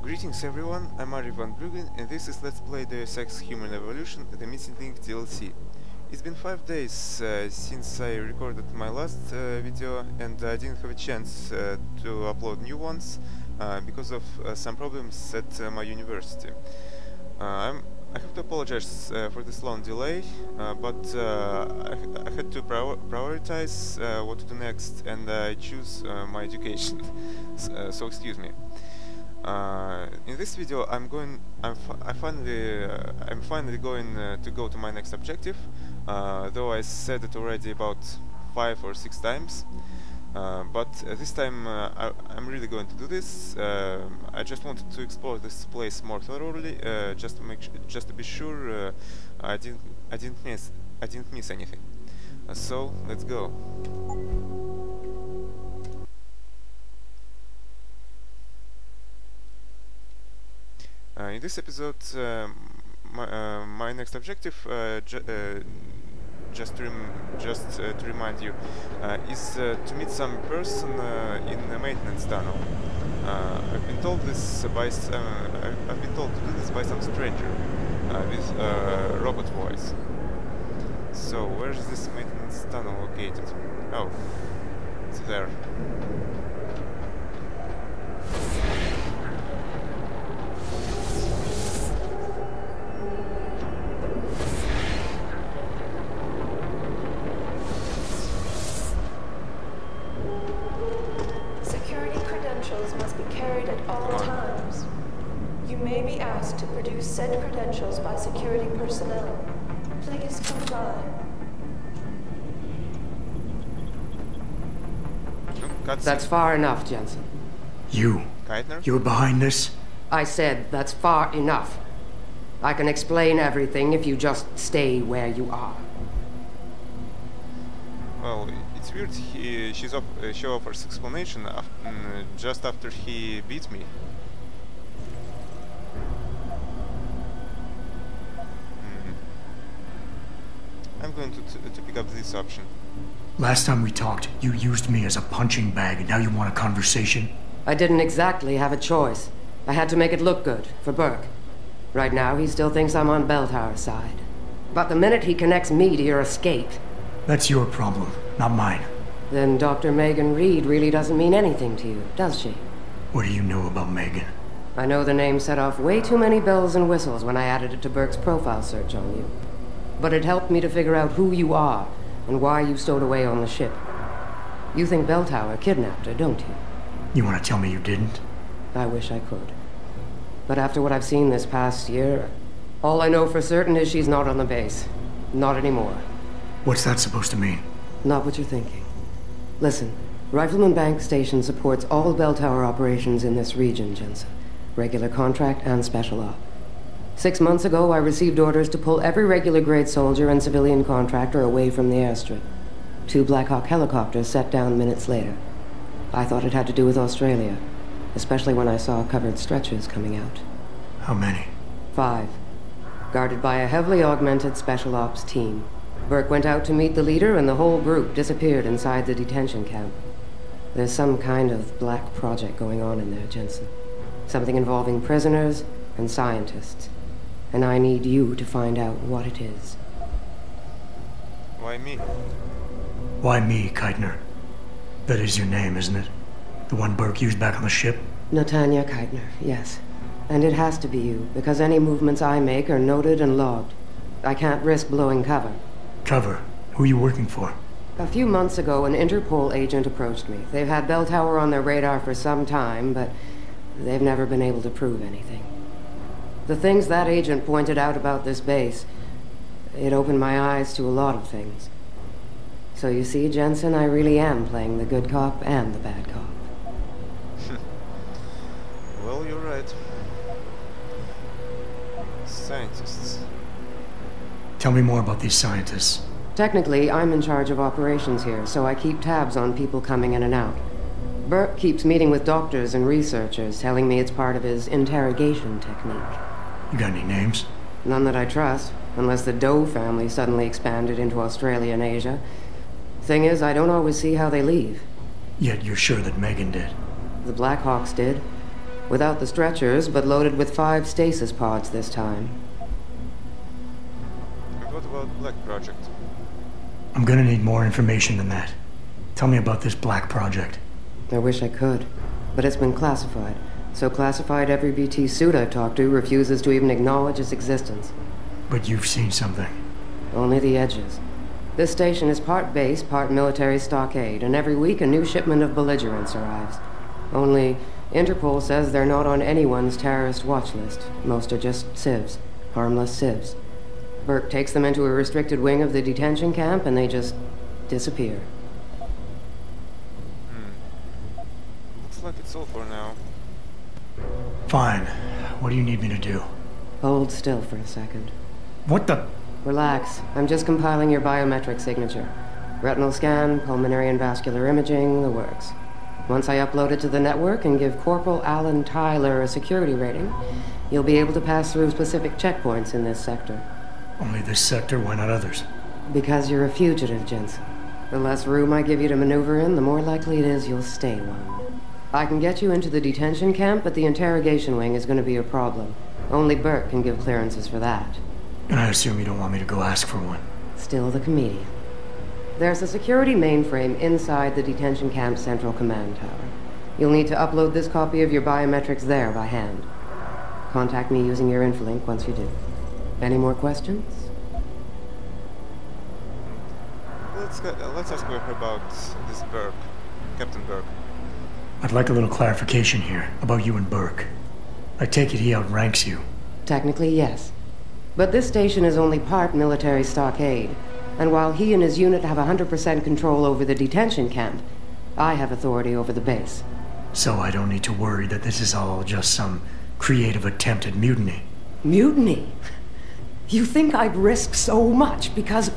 Greetings everyone, I'm Ari van Bruggen and this is Let's Play Deus Ex Human Revolution, the Missing Link DLC. It's been 5 days uh, since I recorded my last uh, video and I didn't have a chance uh, to upload new ones uh, because of uh, some problems at uh, my university. I have to apologize for this long delay, but I, I, had to prior prioritize what to do next and I choose my education, so excuse me. Uh, in this video, I'm going. I'm I finally. Uh, I'm finally going uh, to go to my next objective. Uh, though I said it already about five or six times. Uh, but this time I, am really going to do this. I just wanted to explore this place more thoroughly, just to make, just to be sure I didn't, I didn't miss, I didn't miss anything. so let's go. Uh, in this episode, um, my, uh, my, next objective, uh, ju uh, just to just to remind you, is to meet some person in the maintenance tunnel. I've been told this by I've been told to do this by some stranger with robot voice. So, where is this maintenance tunnel located? Oh, it's there. Said credentials by security personnel. Please comply. That's far enough, Jensen. You. Keitner? You're behind this? I said that's far enough. I can explain everything if you just stay where you are. Well, it's weird he, she's off, uh, she offers explanation af mm, just after he beats me. I'm going to, to pick up this option. Last time we talked, you used me as a punching bag, and now you want a conversation? I didn't exactly have a choice. I had to make it look good, for Burke. Right now, he still thinks I'm on Belltower's side. But the minute he connects me to your escape... That's your problem, not mine. Then Dr. Megan Reed really doesn't mean anything to you, does she? What do you know about Megan? I know the name set off way too many bells and whistles when I added it to Burke's profile search on you but it helped me to figure out who you are and why you stowed away on the ship. You think Belltower kidnapped her, don't you? You want to tell me you didn't? I wish I could. But after what I've seen this past year, all I know for certain is she's not on the base. Not anymore. What's that supposed to mean? Not what you're thinking. Listen, Rifleman Bank Station supports all Belltower operations in this region, Jensen. Regular contract and special op. Six months ago, I received orders to pull every regular grade soldier and civilian contractor away from the airstrip. Two Black Hawk helicopters set down minutes later. I thought it had to do with Australia, especially when I saw covered stretchers coming out. How many? Five. Guarded by a heavily augmented special ops team. Burke went out to meet the leader, and the whole group disappeared inside the detention camp. There's some kind of black project going on in there, Jensen. Something involving prisoners and scientists and I need you to find out what it is. Why me? Why me, Keitner? That is your name, isn't it? The one Burke used back on the ship? Netanya Keitner, yes. And it has to be you, because any movements I make are noted and logged. I can't risk blowing cover. Cover? Who are you working for? A few months ago, an Interpol agent approached me. They've had Belltower on their radar for some time, but they've never been able to prove anything. The things that agent pointed out about this base, it opened my eyes to a lot of things. So you see, Jensen, I really am playing the good cop and the bad cop. well, you're right. Scientists. Tell me more about these scientists. Technically, I'm in charge of operations here, so I keep tabs on people coming in and out. Burke keeps meeting with doctors and researchers, telling me it's part of his interrogation technique. You got any names? None that I trust, unless the Doe family suddenly expanded into Australia and Asia. Thing is, I don't always see how they leave. Yet you're sure that Megan did? The Blackhawks did. Without the stretchers, but loaded with five stasis pods this time. And what about Black Project? I'm gonna need more information than that. Tell me about this Black Project. I wish I could, but it's been classified. So classified every BT suit I've talked to refuses to even acknowledge its existence. But you've seen something. Only the edges. This station is part base, part military stockade, and every week a new shipment of belligerents arrives. Only, Interpol says they're not on anyone's terrorist watch list. Most are just civs. Harmless civs. Burke takes them into a restricted wing of the detention camp, and they just disappear. Hmm. Looks like it's all for now. Fine. What do you need me to do? Hold still for a second. What the? Relax. I'm just compiling your biometric signature. Retinal scan, pulmonary and vascular imaging, the works. Once I upload it to the network and give Corporal Alan Tyler a security rating, you'll be able to pass through specific checkpoints in this sector. Only this sector, why not others? Because you're a fugitive, Jensen. The less room I give you to maneuver in, the more likely it is you'll stay one. I can get you into the detention camp, but the interrogation wing is going to be a problem. Only Burke can give clearances for that. And I assume you don't want me to go ask for one. Still the comedian. There's a security mainframe inside the detention camp's central command tower. You'll need to upload this copy of your biometrics there by hand. Contact me using your Infolink once you do. Any more questions? Let's go, uh, let's ask her about this Burke, Captain Burke. I'd like a little clarification here about you and Burke. I take it he outranks you. Technically, yes. But this station is only part military stockade. And while he and his unit have 100% control over the detention camp, I have authority over the base. So I don't need to worry that this is all just some creative attempt at mutiny. Mutiny? You think I'd risk so much because.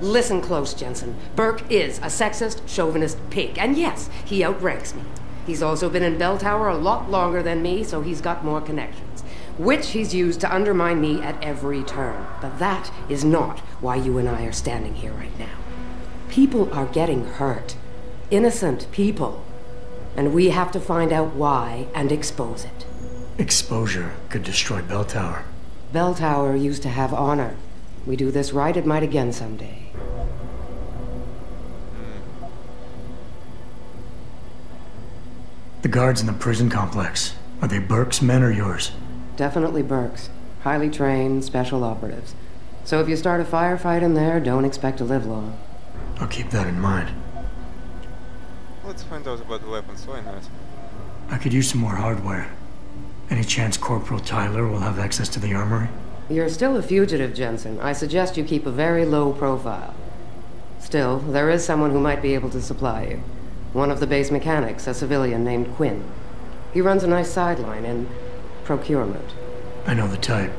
Listen close, Jensen. Burke is a sexist, chauvinist pig. And yes, he outranks me. He's also been in Belltower a lot longer than me, so he's got more connections. Which he's used to undermine me at every turn. But that is not why you and I are standing here right now. People are getting hurt. Innocent people. And we have to find out why and expose it. Exposure could destroy Belltower. Bell Tower used to have honor. We do this right, it might again someday. The guards in the prison complex. Are they Burke's men or yours? Definitely Burke's. Highly trained, special operatives. So if you start a firefight in there, don't expect to live long. I'll keep that in mind. Let's find out about the weapons, why not? I could use some more hardware. Any chance Corporal Tyler will have access to the armory? You're still a fugitive, Jensen. I suggest you keep a very low profile. Still, there is someone who might be able to supply you. One of the base mechanics, a civilian named Quinn. He runs a nice sideline in procurement. I know the type.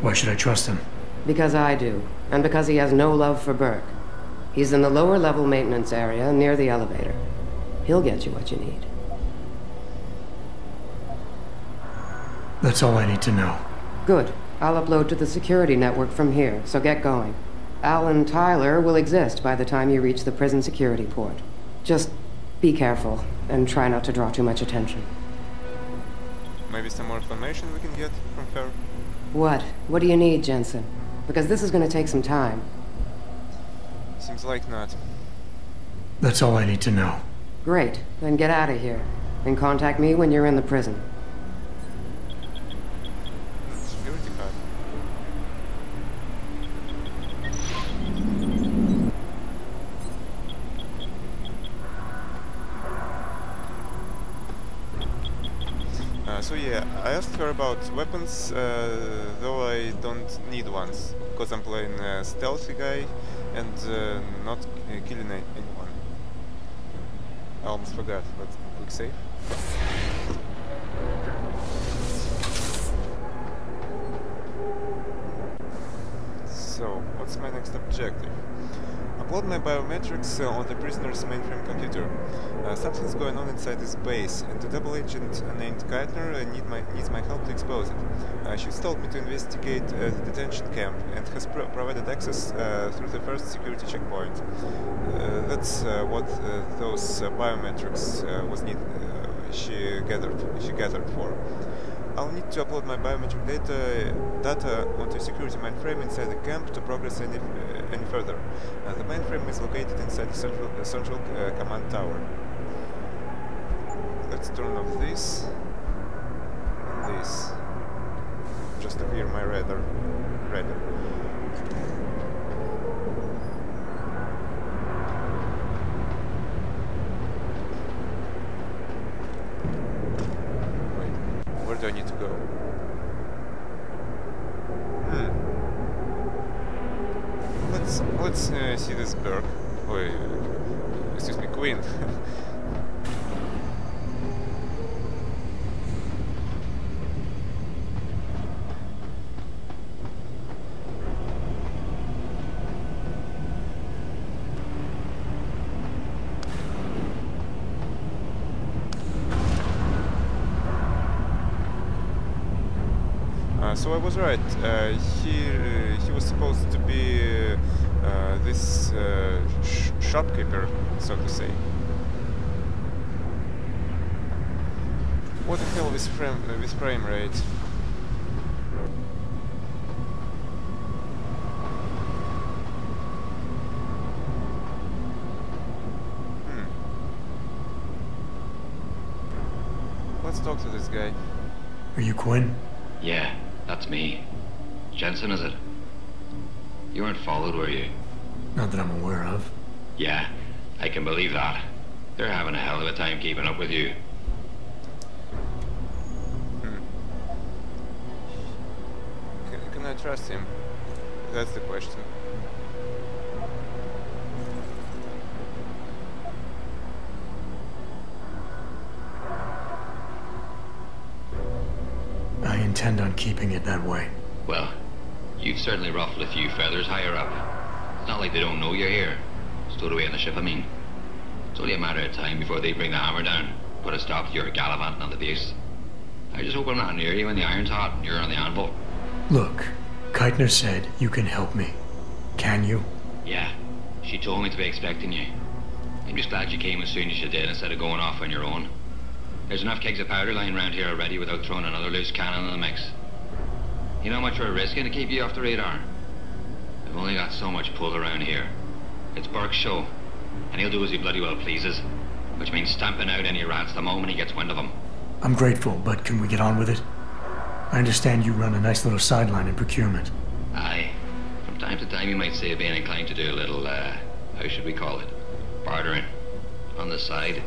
Why should I trust him? Because I do, and because he has no love for Burke. He's in the lower level maintenance area near the elevator. He'll get you what you need. That's all I need to know. Good. I'll upload to the security network from here, so get going. Alan Tyler will exist by the time you reach the prison security port. Just be careful, and try not to draw too much attention. Maybe some more information we can get from her? What? What do you need, Jensen? Because this is gonna take some time. Seems like not. That's all I need to know. Great. Then get out of here. And contact me when you're in the prison. So yeah, I asked her about weapons, uh, though I don't need ones, because I'm playing a stealthy guy and uh, not killing anyone. I almost forgot, but quick save. So, what's my next objective? Upload my biometrics uh, on the prisoner's mainframe computer. Uh, something's going on inside this base, and the double agent named Keitner uh, need my, needs my help to expose it. Uh, she's told me to investigate uh, the detention camp and has pro provided access through the first security checkpoint. That's what those biometrics was need. She gathered she gathered for. I'll need to upload my biometric data data onto a security mainframe inside the camp to progress any any further. Uh, the mainframe is located inside the central uh, central uh, command tower. Let's turn off this and this just to clear my radar. Radar. Wait, where do I need to go? Hmm. Let's let's uh, see this Berg. Wait, uh, excuse me, Queen. Uh, so I was right. Uh, he uh, he was supposed to be uh, this uh, sh shopkeeper, so to say. What the hell with frame uh, with frame rate? Hmm. Let's talk to this guy. Are you Quinn? Yeah, that's me. Jensen, is it? You weren't followed, were you? Not that I'm aware of. Yeah, I can believe that. They're having a hell of a time keeping up with you. Hmm. Can, can I trust him? That's the question. On keeping it that way. Well, you've certainly ruffled a few feathers higher up. It's not like they don't know you're here. Stowed away on the ship, I mean. It's only a matter of time before they bring the hammer down. Put a stop to your gallivanting on the base. I just hope I'm not near you when the iron's hot and you're on the anvil. Look, Keitner said you can help me. Can you? Yeah, she told me to be expecting you. I'm just glad you came as soon as you did instead of going off on your own. There's enough kegs of powder lying around here already without throwing another loose cannon in the mix. You know how much we're risking to keep you off the radar? We've only got so much pull around here. It's Burke's show, and he'll do as he bloody well pleases, which means stamping out any rats the moment he gets wind of them. I'm grateful, but can we get on with it? I understand you run a nice little sideline in procurement. Aye. From time to time you might say being inclined to do a little, uh, how should we call it? Bartering. On the side.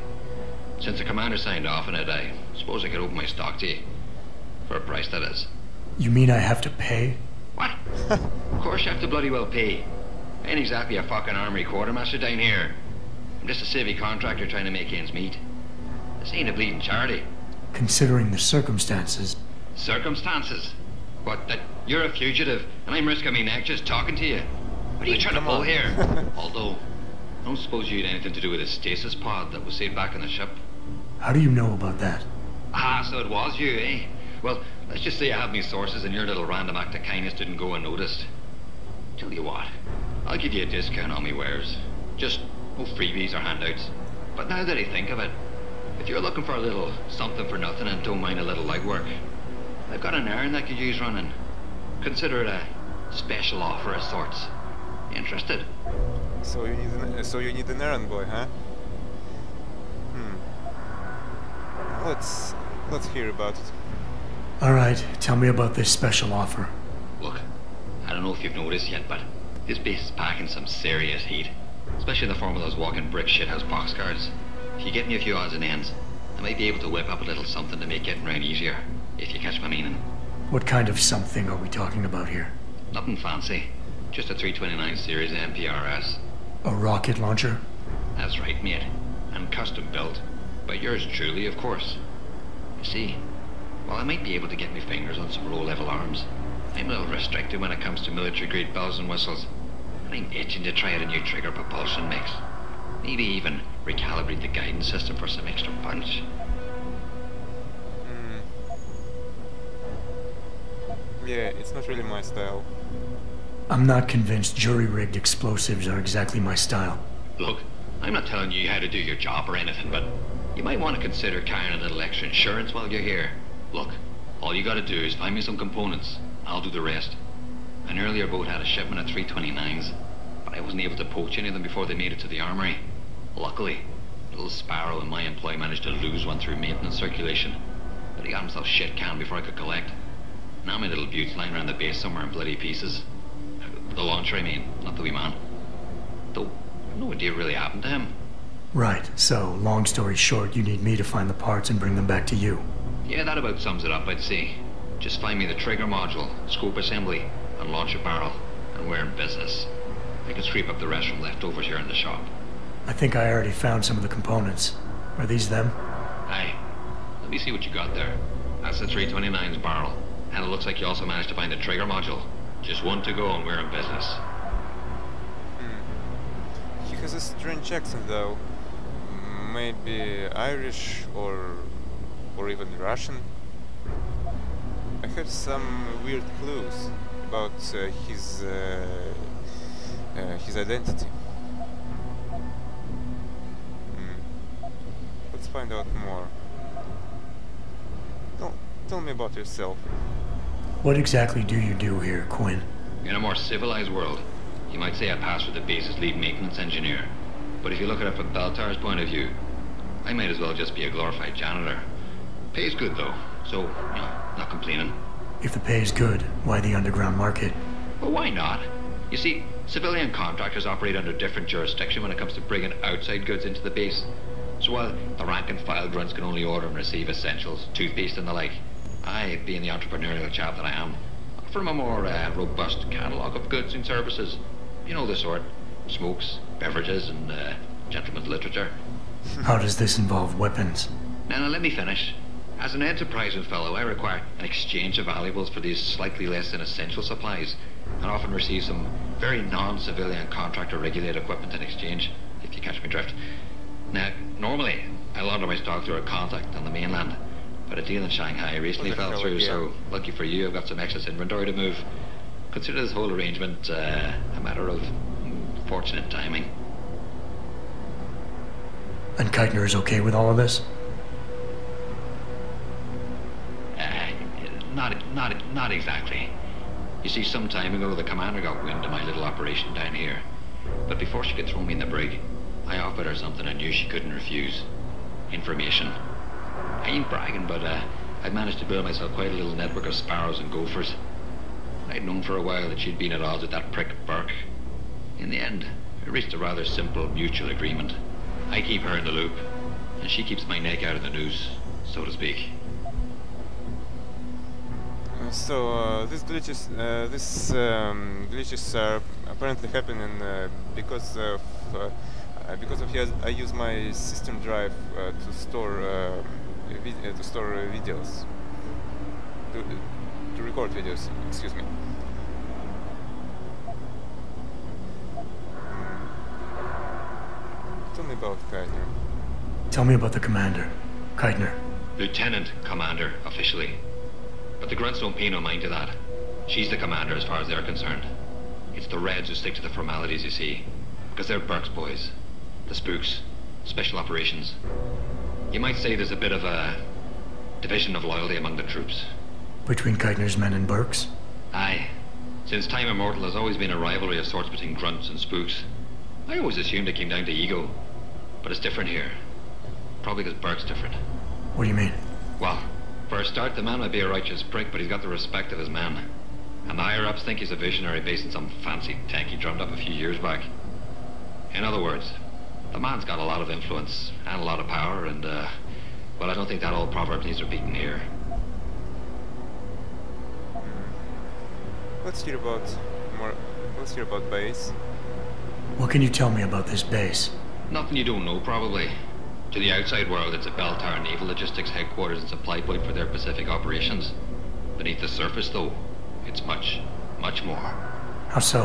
Since the commander signed off on it, I suppose I could open my stock to you. For a price, that is. You mean I have to pay? What? of course you have to bloody well pay. I ain't exactly a fucking armory quartermaster down here. I'm just a civvy contractor trying to make ends meet. This ain't a bleeding charity. Considering the circumstances, Circumstances? What, that you're a fugitive and I'm risking my neck just talking to you? What are you trying Come to pull on. here? Although, I don't suppose you had anything to do with the stasis pod that was saved back on the ship. how do you know about that? Ah, so it was you, eh? Well, let's just say I have me sources and your little random act of kindness didn't go unnoticed. Tell you what, I'll give you a discount on me wares. Just no freebies or handouts. But now that I think of it, if you're looking for a little something for nothing and don't mind a little legwork, I've got an errand that could use running. Consider it a special offer of sorts. Interested? So you need an, so you need an errand boy, huh? Hmm. Let's let's hear about it. All right, tell me about this special offer. Look, I don't know if you've noticed yet, but this base is packing some serious heat. Especially in the form of those walking brick shithouse boxcars. If you get me a few odds and ends, I might be able to whip up a little something to make getting around easier, if you catch my meaning. What kind of something are we talking about here? Nothing fancy, just a 329 series MPRS. A rocket launcher? That's right, mate. And custom built. By yours truly, of course. You see, while I might be able to get my fingers on some low-level arms, I'm a little restricted when it comes to military-grade bells and whistles. And I'm itching to try out a new trigger propulsion mix. Maybe even recalibrate the guidance system for some extra punch. Hmm. Yeah, it's not really my style. I'm not convinced jury-rigged explosives are exactly my style. Look, I'm not telling you how to do your job or anything, but You might want to consider carrying a little extra insurance while you're here. Look, all you gotta do is find me some components. I'll do the rest. An earlier boat had a shipment of 329s, but I wasn't able to poach any of them before they made it to the armory. Luckily, a little Sparrow in my employ managed to lose one through maintenance circulation, but he got himself shit canned before I could collect. Now my little bute's lying around the base somewhere in bloody pieces. The launcher, I mean, not the wee man. Though, no idea really happened to him. Right, so, long story short, you need me to find the parts and bring them back to you. Yeah, that about sums it up, I'd say. Just find me the trigger module, scope assembly, and launcher barrel, and we're in business. I can scrape up the rest from leftovers here in the shop. I think I already found some of the components. Are these them? Aye. Let me see what you got there. That's the 329's barrel. And it looks like you also managed to find the trigger module. Just one to go and we're in business. Hmm. He has a strange accent though. Maybe Irish or or even Russian. I have some weird clues about uh, his uh, uh, his identity. Hmm. Let's find out more. Tell, tell me about yourself. What exactly do you do here, Quinn? In a more civilized world, you might say I pass for the base's lead maintenance engineer. But if you look at it from Belltower's point of view, I might as well just be a glorified janitor. Pays good though, so, you not complaining. If the pay is good, why the underground market? Well, why not? You see, civilian contractors operate under different jurisdiction when it comes to bringing outside goods into the base. So while the rank and file grunts can only order and receive essentials, toothpaste and the like, I, being the entrepreneurial chap that I am, offer them a more uh, robust catalogue of goods and services. You know the sort. Smokes, beverages, and uh, gentleman's literature. How does this involve weapons? Now, now, let me finish. As an enterprising fellow, I require an exchange of valuables for these slightly less than essential supplies, and often receive some very non-civilian contractor regulated equipment in exchange, if you catch my drift. Now, normally, I launder my stock through a contact on the mainland, but a deal in Shanghai recently fell through, again? so lucky for you, I've got some excess inventory to move. Consider this whole arrangement uh, a matter of fortunate timing. And Keitner is okay with all of this? Not, not, not exactly. You see, some time ago, the commander got wind of my little operation down here. But before she could throw me in the brig, I offered her something I knew she couldn't refuse. Information. I ain't bragging, but uh, I'd managed to build myself quite a little network of sparrows and gophers. I'd known for a while that she'd been at odds with that prick Burke. In the end, we reached a rather simple mutual agreement. I keep her in the loop, and she keeps my neck out of the noose, so to speak. So uh, these glitches, uh, these um, glitches are apparently happening uh, because of uh, uh, because of yes, I use my system drive uh, to store uh, uh, to store uh, videos to, to record videos. Excuse me. Tell me about Keitner. Tell me about the commander, Keitner. Lieutenant Commander, officially. But the grunts don't pay no mind to that. She's the commander as far as they're concerned. It's the Reds who stick to the formalities, you see. Because they're Burke's boys. The spooks. Special operations. You might say there's a bit of a division of loyalty among the troops. Between Keitner's men and Burke's? Aye. Since time immortal, there's always been a rivalry of sorts between grunts and spooks. I always assumed it came down to ego. But it's different here. Probably because Burke's different. What do you mean? Well, for a start, the man might be a righteous prick, but he's got the respect of his men. And the higher-ups think he's a visionary based on some fancy tank he drummed up a few years back. In other words, the man's got a lot of influence and a lot of power, and, uh, well, I don't think that old proverb needs repeating here. Let's hear about more. Let's hear about base. What can you tell me about this base? Nothing you don't know, probably. To the outside world, it's a Belltower Naval Logistics headquarters and supply point for their Pacific operations. Beneath the surface, though, it's much, much more. How so?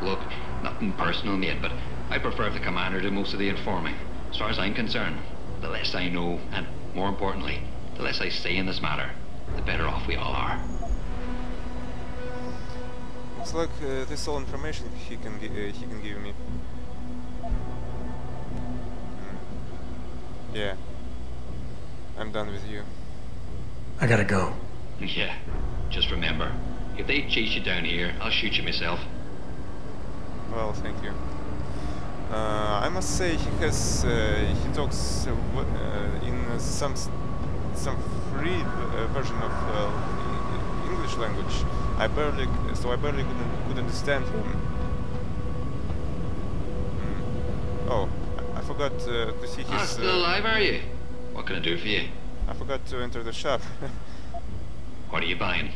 Look, nothing personal, mate, but I prefer if the commander did most of the informing. As far as I'm concerned, the less I know, and more importantly, the less I say in this matter, the better off we all are. Looks like uh, this all information he can uh, he can give me. Yeah. I'm done with you. I gotta go. Yeah, just remember, if they chase you down here, I'll shoot you myself. Well, thank you. Uh, I must say he has uh, he talks uh, uh, in uh, some some free uh, version of uh, English language. I barely so I barely could, could understand him. Forgot uh, to see Ah, his. still uh, alive, are you? What can I do for you? I forgot to enter the shop. What are you buying?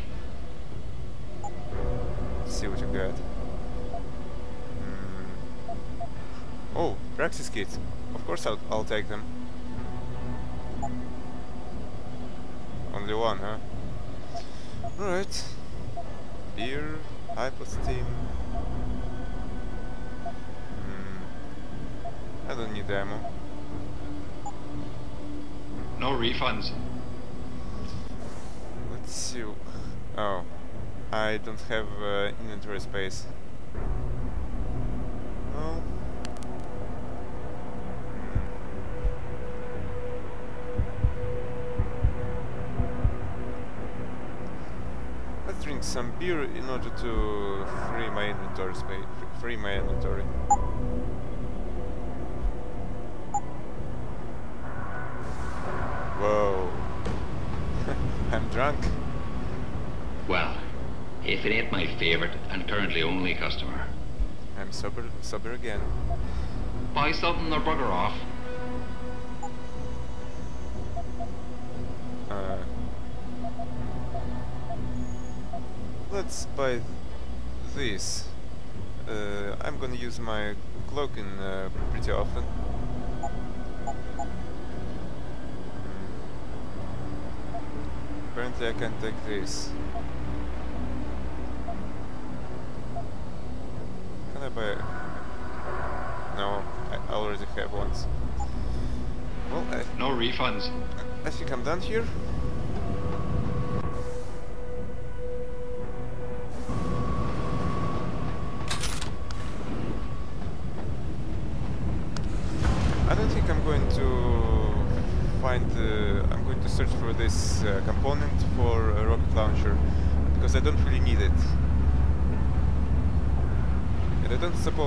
Let's see what you got. Hmm. Oh, Praxis kits. Of course I'll, I'll take them. Only one, huh? Alright. Beer, Hypostim. Hmm. I don't need ammo. No refunds. Let's see. Oh, I don't have uh, inventory space. Hmm. Let's drink some beer in order to free my inventory space. Free my inventory. Whoa. I'm drunk. Well, if it ain't my favourite and currently only customer, I'm sober, sober again. buy something or bugger off. Uh, let's buy this. Uh, I'm gonna use my cloaking uh, pretty often. Apparently I can take this. Can I buy... No, I already have ones. Well, I No refunds. I think I'm done here.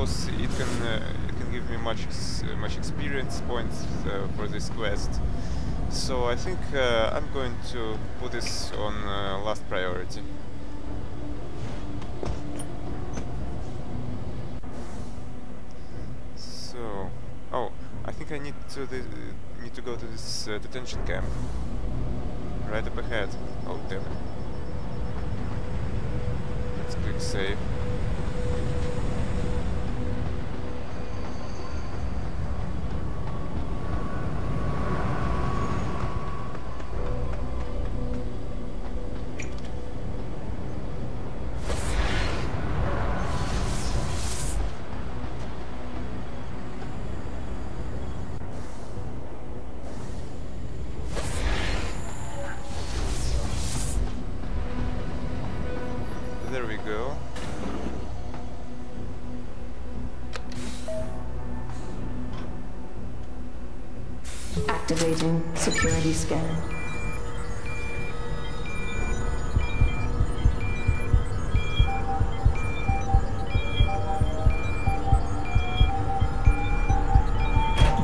I it can uh, it can give me much ex much experience points uh, for this quest. So I think uh, I'm going to put this on uh, last priority. So, oh, I think I need to need to go to this uh, detention camp. Right up ahead. Oh damn it! Let's click save. Activating security scan.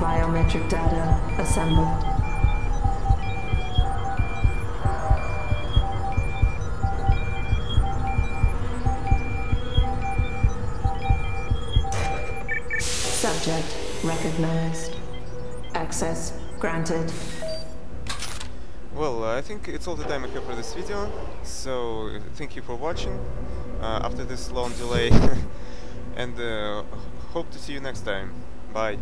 Biometric data assembled. Think it's all the time I have for this video, so uh, thank you for watching uh, after this long delay, and uh, hope to see you next time. Bye.